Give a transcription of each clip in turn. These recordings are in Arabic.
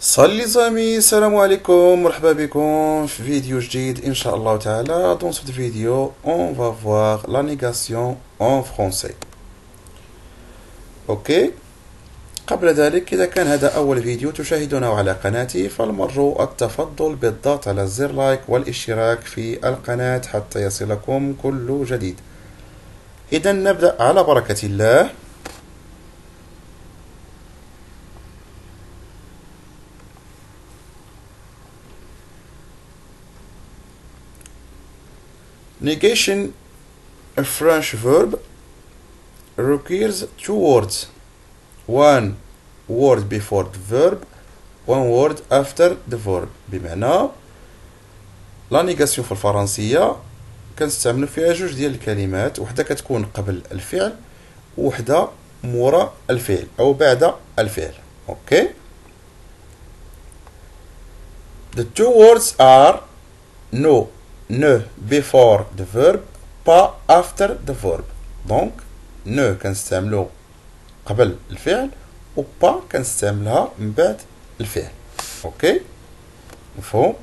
Salut les amis السلام عليكم مرحبا بكم في فيديو جديد إن شاء الله تعالى. Dans cette vidéo on va voir la négation en français. OK قبل ذلك إذا كان هذا أول فيديو تشاهدونه على قناتي فالمرجو التفضل بالضغط على زر like والاشتراك في القناة حتى يصلكم كل جديد. إذا نبدأ على بركة الله. Negation, a French verb, requires two words. One word before the verb, one word after the verb. بمعنى لا نيغاسيون في الفرنسية كنستعملو فيها جوج ديال الكلمات وحدة كتكون قبل الفعل وحدة مورا الفعل أو بعد الفعل أوكي. The two words are no ne before the verb pas after the verb دونك ne كنستعملو قبل الفعل و با كنستعملها من بعد الفعل اوكي مفهوم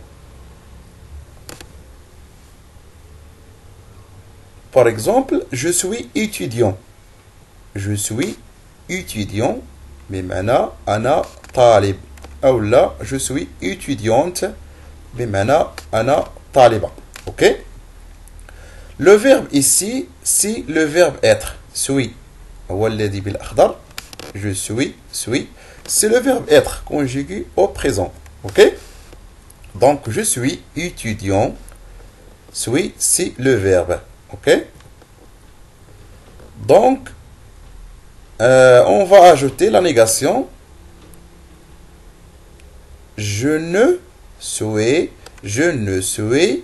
Par exemple, je suis étudiant. Je suis étudiant بمعنى أنا طالب أو لا je suis étudiante بمعنى أنا طالبة Ok? Le verbe ici, c'est le verbe être. Suis. Je suis, suis. C'est le verbe être conjugué au présent. Ok? Donc, je suis étudiant. Suis, c'est le verbe. Ok? Donc, euh, on va ajouter la négation. Je ne suis, je ne suis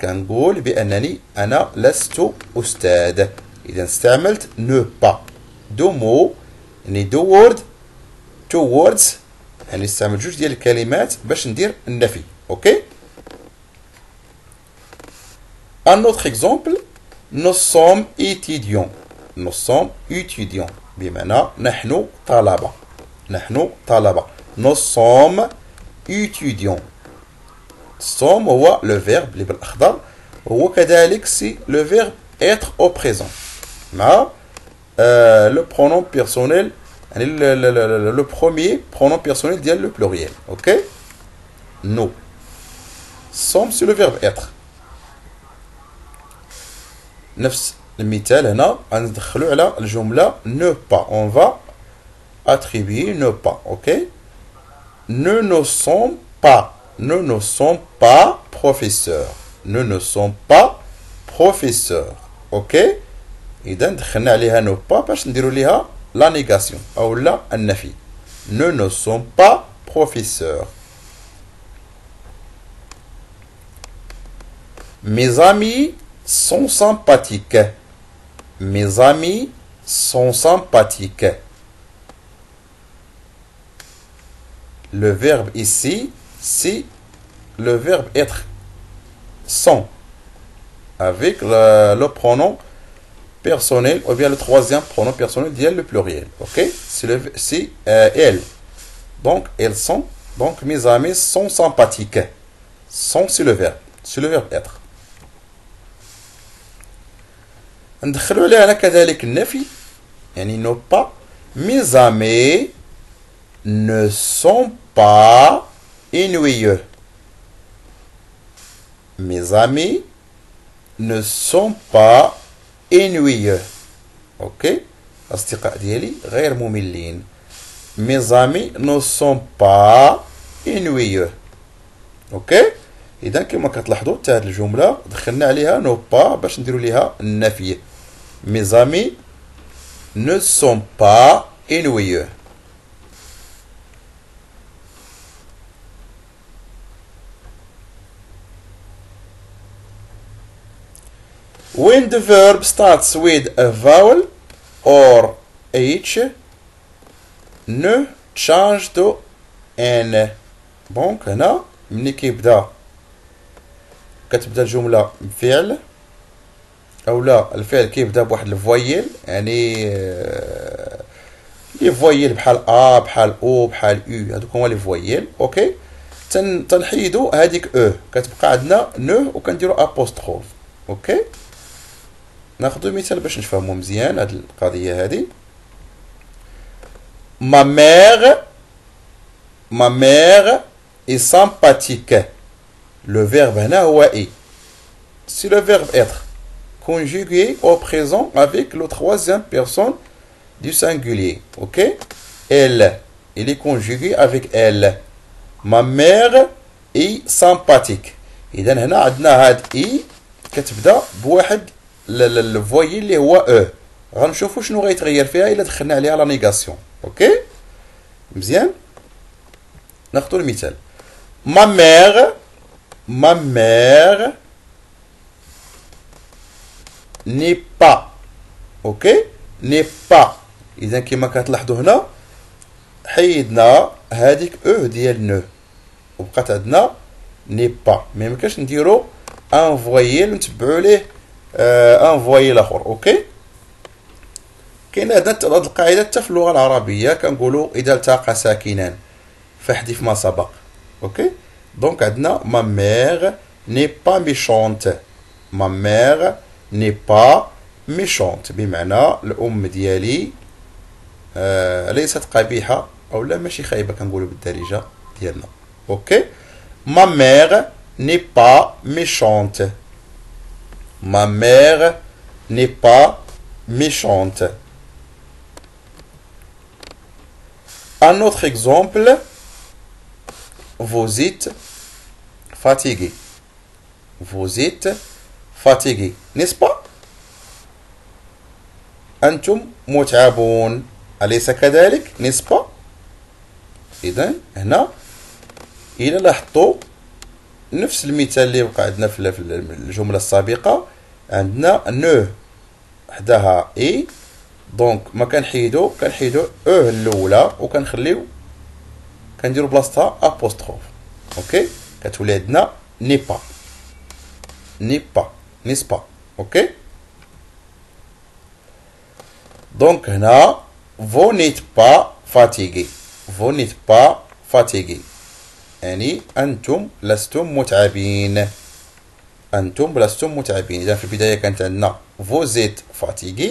كنقول بانني انا لست استاذ اذا استعملت نو با دو مو يعني دو وورد تو ووردز يعني استعمل جوج ديال الكلمات باش ندير النفي اوكي ان autre اكزومبل nous sommes étudiants nous sommes étudiants بمعنى نحن طلبة نحن طلبة nous sommes étudiants سوم هو لو فيرب اللي بالاخضر هو كذلك سي لو فيرب اتر او بريزون مع لو برونون بيرسونيل يعني لو بروميي برونون بيرسونيل ديال لو بلوريال اوكي نو سوم سي لو فيرب اتر نفس المثال هنا غندخلو على الجمله نو با اون فا attribuer ne pas ok ne ne sont pas nous ne sommes pas professeurs. Nous ne sommes pas professeurs. Ok إذا دخلنا عليها نو با باش نديرو ليها لا نيغاسيون أو لا النفي. Nous ne sommes pas professeurs. Mes amis sont sympathiques. Mes amis sont sympathiques. Le verbe ici si le verbe être sont avec le, le, pronom personnel ou bien le troisième pronom personnel dit le pluriel. Ok Si, le, si euh, elles. Donc, elles sont. Donc, mes amis sont sympathiques. Sont c'est le verbe. C'est le verbe être. ندخلوا عليها كذلك النفي يعني نو با mes amis ne sont pas ennuyeux. Mes amis ne sont pas ennuyeux. Ok الأصدقاء ديالي غير مملين. Mes amis ne sont pas ennuyeux. Ok إذا كما كتلاحظوا حتى هذه الجملة دخلنا عليها نو با باش نديرو ليها النفي. Mes amis ne sont pas ennuyeux. When the verb starts with a vowel or h ne change to ان دونك هنا ملي كيبدا كتبدا الجمله بفعل أو لا الفعل كيبدا بواحد الفويل يعني لي فويل بحال ا بحال أو بحال أو هذوك هما لي فويل أوكي تن تنحيدو هذيك أو كتبقى عندنا نو وكنديرو ابوستروف أوكي ناخذ مثال باش نفهمو مزيان هاد القضيه هادي ما ميغ ما ميغ اي sympathique لو فيرب هنا هو اي سي لو فيرب اتر conjugué au présent avec le troisième personne du singulier. Ok Elle, il est conjugué avec elle. Ma mère est sympathique. إذا هنا عندنا هاد إي كتبدا بواحد الفوي اللي هو أو غنشوفو شنو غيتغير فيها إلا دخلنا عليها لا نيغاسيون أوكي مزيان ناخدو المثال ما ميغ ما ميغ ني با اوكي ني با اذا كما كتلاحظوا هنا حيدنا هذيك او ديال نو وبقات عندنا ني با مي مكاش نديرو ان فويل نتبعو ليه آه ان فويل اخر أوكي؟ كاين هاد القاعدة حتى في اللغة العربية كنقولوا إذا التقى ساكنان فاحذف ما سبق أوكي؟ donc عندنا ma mère n'est pas méchante ma mère n'est pas méchante بمعنى الأم ديالي آه ليست قبيحة أو لا ماشي خايبة كنقولوا بالدارجة ديالنا أوكي؟ ma mère n'est pas méchante ما ميغ ني با méchante. Un autre exemple, vous êtes fatigué. Vous êtes fatigué, n'est-ce pas أنتم متعبون أليس كذلك n'est-ce pas إذا هنا إلى لاحظتوا نفس المثال اللي وقع عندنا في الجملة السابقة. عندنا نو حداها e. donc ما كنحيدو كنحيدو e الأولى وكنخليو كنديرو بلاصتها apostrophe. أوكي؟ كتولي عندنا n'est pas. n'est pas n'est-ce pas ok donc هنا vous n'êtes pas fatigué vous n'êtes pas fatigué يعني أنتم لستم متعبين. أنتم لستم متعبين. إذا في البداية كانت عندنا êtes fatigué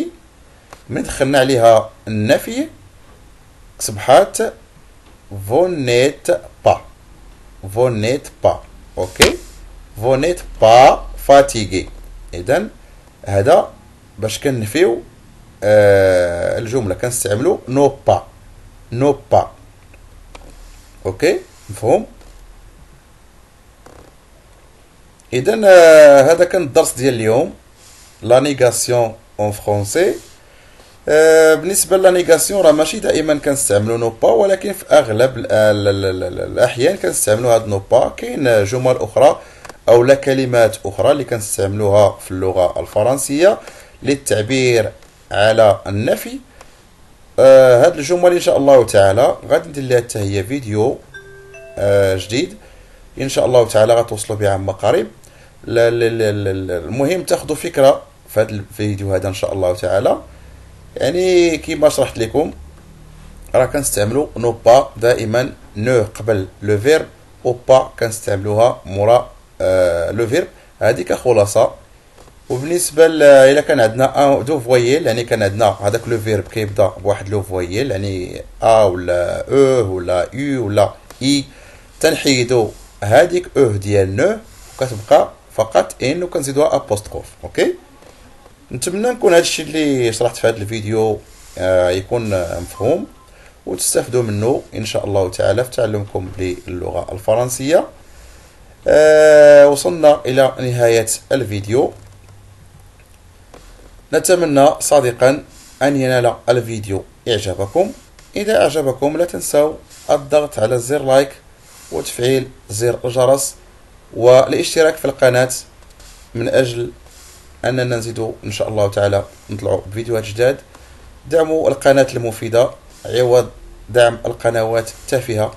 من دخلنا عليها النفي. pas. Vous n'êtes pas. Ok. Vous n'êtes pas fatigué اذا هذا باش كنفيو آه الجملة. كنستعملو ne pas ne pas أوكي مفهوم؟ اذا آه هذا كان الدرس ديال اليوم. la négation en français آه بالنسبة ل la négation راه ماشي دائما كنستعملو ne pas ولكن في أغلب الأحيان كنستعملو هاد ne pas كاين جمل أخرى أو لا كلمات أخرى اللي كنستعملوها في اللغة الفرنسية للتعبير على النفي. آه هاد الجمل إن شاء الله تعالى غادي ندير لها حتى هي فيديو آه جديد. إن شاء الله تعالى غتوصلوا بها عما قريب المهم تاخذوا فكرة في هذا الفيديو هذا إن شاء الله تعالى. يعني كيما شرحت لكم راه كنستعملوا ne pas دائما ne قبل le verbe أو pas كنستعملوها مورا le verbe هذيك خلاصه وبالنسبة إلى كان عندنا ان دو فويل يعني كان عندنا هذاك لو فيرب كيبدا بواحد لو فويل يعني ا ولا أو ولا يو ولا اي تنحيدو هذيك أو ديال نو وكتبقى فقط ان وكنزيدوها ابوستروف أوكي؟ نتمنى نكون هذا الشيء اللي شرحت في هذا الفيديو آه، يكون مفهوم. وتستافدوا منه إن شاء الله تعالى في تعلمكم للغه الفرنسية. آه وصلنا إلى نهاية الفيديو. نتمنى صادقا أن ينال الفيديو إعجابكم. إذا أعجبكم لا تنسوا الضغط على زر لايك وتفعيل زر الجرس والاشتراك في القناة من أجل أننا نزيدوا إن شاء الله تعالى نطلعوا بفيديوهات جداد. دعموا القناة المفيدة عوض دعم القنوات التافهة.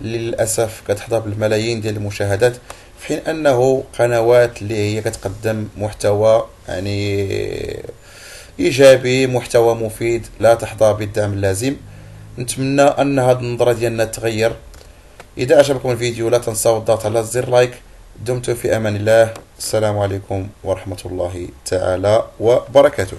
للأسف كتحظى بالملايين ديال المشاهدات في حين أنه قنوات اللي هي كتقدم محتوى يعني إيجابي محتوى مفيد لا تحظى بالدعم اللازم. نتمنى أن هذه النظرة ديالنا تغير. إذا أعجبكم الفيديو لا تنسوا الضغط على زر لايك. دمتم في أمان الله. السلام عليكم ورحمة الله تعالى وبركاته.